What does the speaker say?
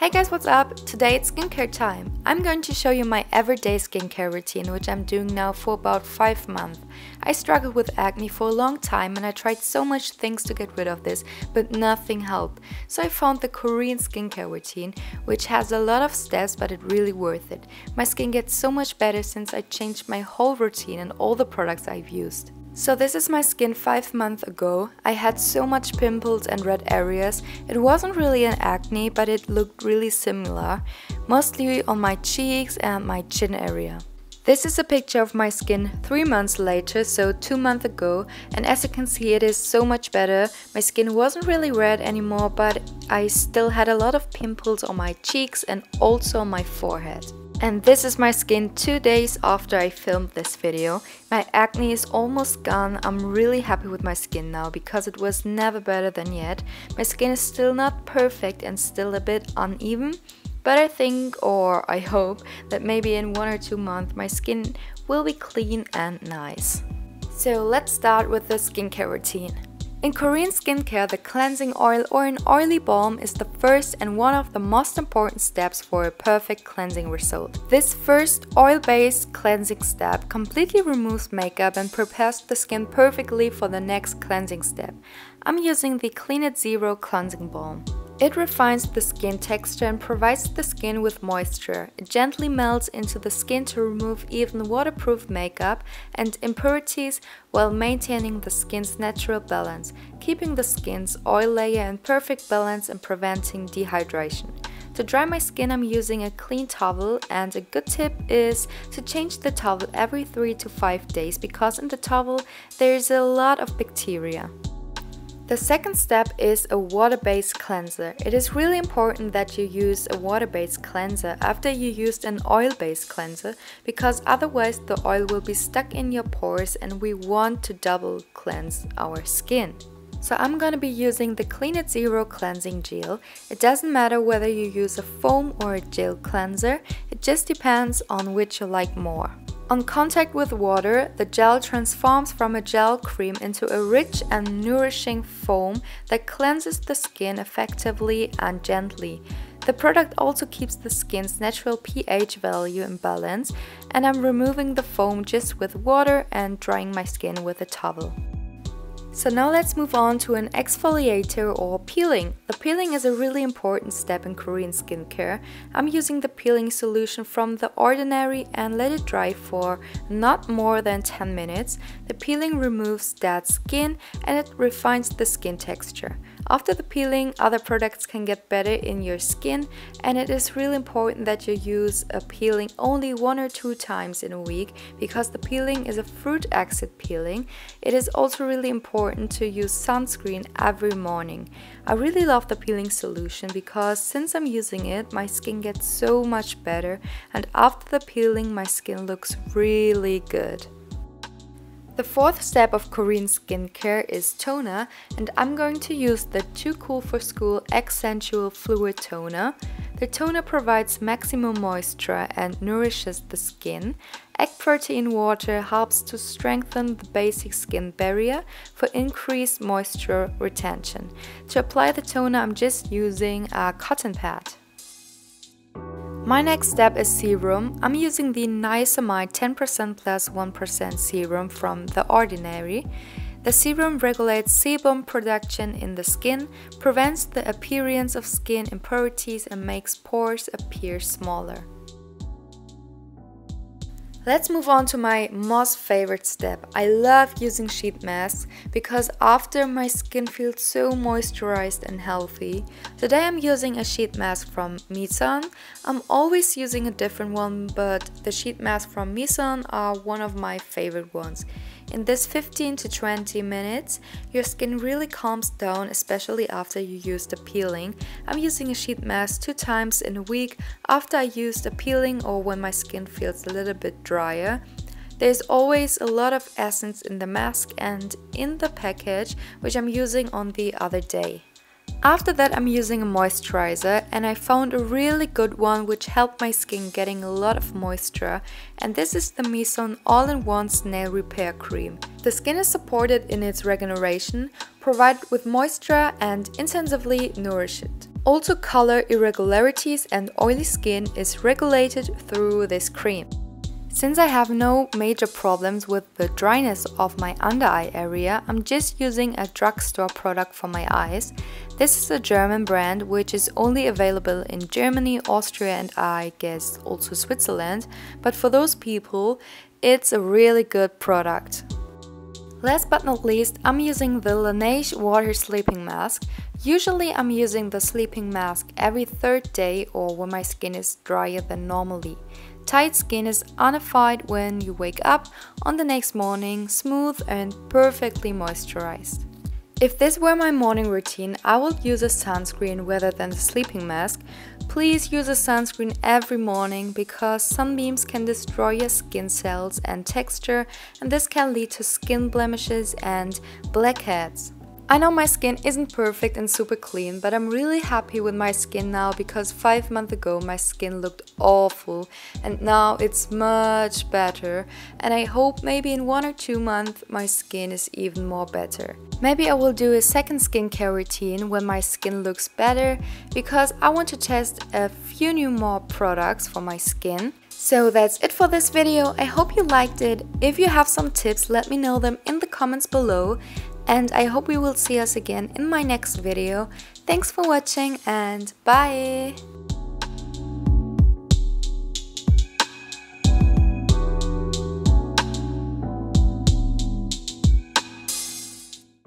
Hey guys, what's up? Today it's skincare time. I'm going to show you my everyday skincare routine, which I'm doing now for about 5 months. I struggled with acne for a long time and I tried so much things to get rid of this, but nothing helped. So I found the Korean skincare routine, which has a lot of steps, but it really worth it. My skin gets so much better since I changed my whole routine and all the products I've used. So this is my skin 5 months ago. I had so much pimples and red areas. It wasn't really an acne, but it looked really similar, mostly on my cheeks and my chin area. This is a picture of my skin 3 months later, so 2 months ago, and as you can see it is so much better. My skin wasn't really red anymore, but I still had a lot of pimples on my cheeks and also on my forehead. And this is my skin two days after I filmed this video. My acne is almost gone. I'm really happy with my skin now because it was never better than yet. My skin is still not perfect and still a bit uneven. But I think, or I hope, that maybe in one or two months my skin will be clean and nice. So let's start with the skincare routine. In Korean skincare, the cleansing oil or an oily balm is the first and one of the most important steps for a perfect cleansing result. This first oil-based cleansing step completely removes makeup and prepares the skin perfectly for the next cleansing step. I'm using the Clean It Zero Cleansing Balm. It refines the skin texture and provides the skin with moisture. It gently melts into the skin to remove even waterproof makeup and impurities while maintaining the skin's natural balance, keeping the skin's oil layer in perfect balance and preventing dehydration. To dry my skin I'm using a clean towel and a good tip is to change the towel every 3 to 5 days because in the towel there is a lot of bacteria. The second step is a water-based cleanser. It is really important that you use a water-based cleanser after you used an oil-based cleanser because otherwise the oil will be stuck in your pores and we want to double cleanse our skin. So I'm gonna be using the Clean It Zero Cleansing Gel. It doesn't matter whether you use a foam or a gel cleanser, it just depends on which you like more. On contact with water, the gel transforms from a gel cream into a rich and nourishing foam that cleanses the skin effectively and gently. The product also keeps the skin's natural pH value in balance and I'm removing the foam just with water and drying my skin with a towel. So now let's move on to an exfoliator or peeling. The peeling is a really important step in Korean skincare. I'm using the peeling solution from The Ordinary and let it dry for not more than 10 minutes. The peeling removes dead skin and it refines the skin texture. After the peeling, other products can get better in your skin and it is really important that you use a peeling only one or two times in a week because the peeling is a fruit acid peeling. It is also really important to use sunscreen every morning. I really love the peeling solution because since I'm using it, my skin gets so much better and after the peeling, my skin looks really good. The fourth step of Korean skincare is toner and I'm going to use the Too Cool for School Egg-ssential Fluid Toner. The toner provides maximum moisture and nourishes the skin. Egg protein water helps to strengthen the basic skin barrier for increased moisture retention. To apply the toner I'm just using a cotton pad. My next step is serum. I'm using the Niacinamide 10% plus 1 serum from The Ordinary. The serum regulates sebum production in the skin, prevents the appearance of skin impurities and makes pores appear smaller. Let's move on to my most favorite step. I love using sheet masks because after my skin feels so moisturized and healthy. Today I'm using a sheet mask from Mizon. I'm always using a different one but the sheet masks from Mizon are one of my favorite ones. In this 15 to 20 minutes, your skin really calms down, especially after you use the peeling. I'm using a sheet mask two times in a week after I use the peeling or when my skin feels a little bit drier. There's always a lot of essence in the mask and in the package, which I'm using on the other day. After that I'm using a moisturizer and I found a really good one which helped my skin getting a lot of moisture and this is the Mizon All-in-One Snail Repair Cream. The skin is supported in its regeneration, provided with moisture and intensively nourish it. Also color irregularities and oily skin is regulated through this cream. Since I have no major problems with the dryness of my under eye area, I'm just using a drugstore product for my eyes. This is a German brand which is only available in Germany, Austria and I guess also Switzerland, but for those people it's a really good product. Last but not least, I'm using the Laneige Water Sleeping Mask. Usually I'm using the sleeping mask every third day or when my skin is drier than normally. Tight skin is unified when you wake up on the next morning, smooth and perfectly moisturized. If this were my morning routine, I would use a sunscreen rather than the sleeping mask. Please use a sunscreen every morning because sunbeams can destroy your skin cells and texture and this can lead to skin blemishes and blackheads. I know my skin isn't perfect and super clean, but I'm really happy with my skin now because 5 months ago my skin looked awful and now it's much better and I hope maybe in 1 or 2 months my skin is even more better. Maybe I will do a second skincare routine when my skin looks better because I want to test a few new more products for my skin. So that's it for this video, I hope you liked it. If you have some tips, let me know them in the comments below and I hope we will see us again in my next video. Thanks for watching and bye!